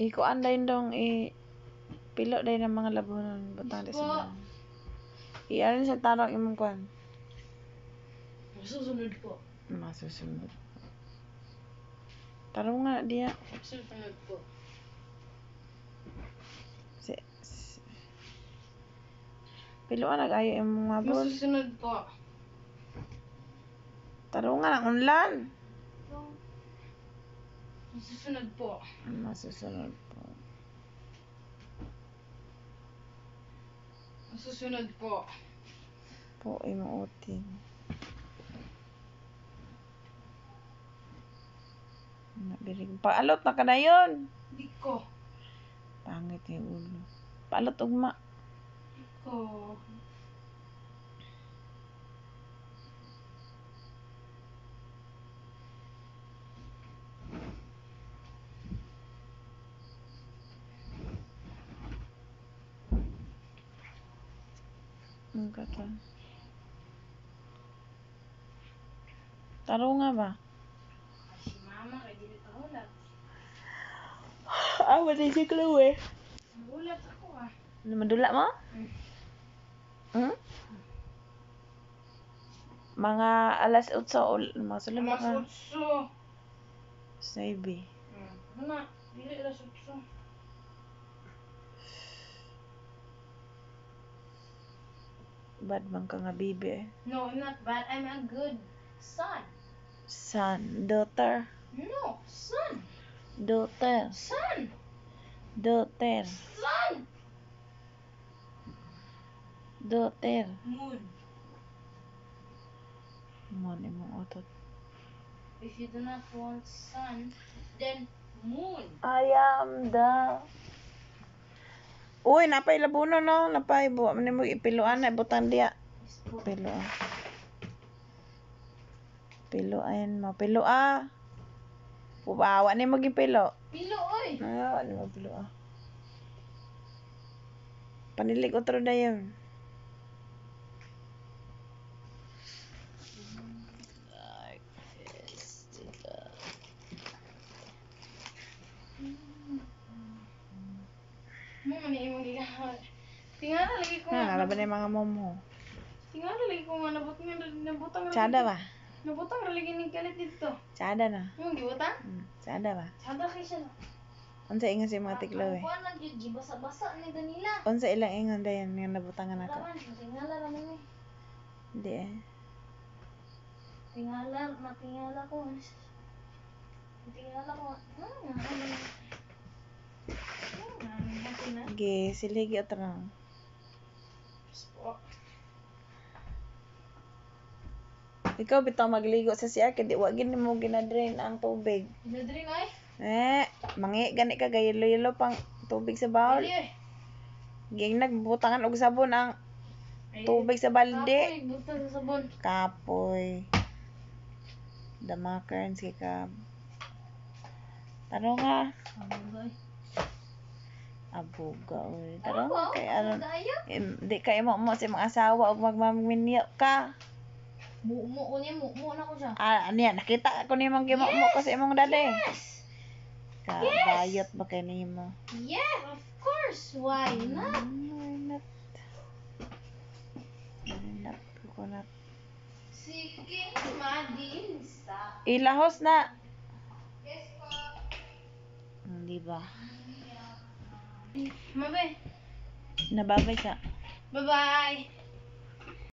Ikuan dayon dong i pilo dayon ng mga labunon butang di sa Iyan sa tarong imong kuan. Susunod po. Masusunod. Tarong nga diya. Susunod po. Si, si. Piloan nag-ayo imong mabol. Masusunod po. Tarong nga ng unlan. Masusunod po. Masusunod po. Masusunod po. Po imong utin. Nabirig. Paalot na ka na yun. Di ko. Pangit yung ulo. Paalot ugma. Di ko. Ang kata. Taro nga ba? Si mama kay dili ka ulat. Ah, wala si Chloe. Ulat ako ah. Ano madula mo? Hmm. Mga alas 8 ul mga sulod Mas ka. utso. Saibi. Hmm. Ano? Dili ra utso. Bad man ka nga bibi eh. No, I'm not bad. I'm a good son. Son, daughter, No, son. daughter, Son. daughter, Son. daughter. Moon. Mo ni mong utot. If you do not want sun, then moon. I am the Uy, napay labuno no, napay buwa man mo ipiluan na butang diya. Yes po. Pilo ah. Piluan mo, pilo ah. Pubawa ni mo gipilo. Pilo, oy. Ah, ano mo pilo ah. Panilig otro dayon. Mo man imong gigahal. Tingala lagi ko. Ha, nalaban na yung mga momo. Tingala lagi ko nga nabot nga nabutang Tsada ba? Nabutang ra lagi ni kalit dito. Tsada na. Mo gibutang? Hmm, tsada ba? Sada kay siya. Unsa ingon si mga tiklaw eh. Kuan lang gyud gibasa-basa ni Danila. Unsa ilang ingon dayon nga nabutangan ako. Tingala ra man eh. Hindi eh. Tingala, matingala ko. Tingala ko. Ah, nga ano. Ah, nga na. Sige, siligi. Yes po. Ikaw bitaw magligo sa siya kay di wa gid mo ginadrain ang tubig. Nadri na eh. Mangi gani ka gayelo-yelo pang tubig sa bawol. Ging nagbutangan og sabon ang Ay, tubig sa balde. Kapoy, butang sa sabon. Kapoy. Damakern si ka. Taro nga. Abugoy. Abuga. Taro Ano nga po? kay. Em, di kay mo mo sa mga asawa og magmaminyo ka. Mumu ko niya, mumu na ko siya. Ah, yan, nakita ko ni mong gimo mo ko sa imong dade. Yes! Kabayot ba kay nimo? Yes, of course. Why not? Why not? Why not? Coconut. Sige, madinsa. Ilahos na. Yes po. Hindi ba? Mabe, Nababay siya. bye-bye.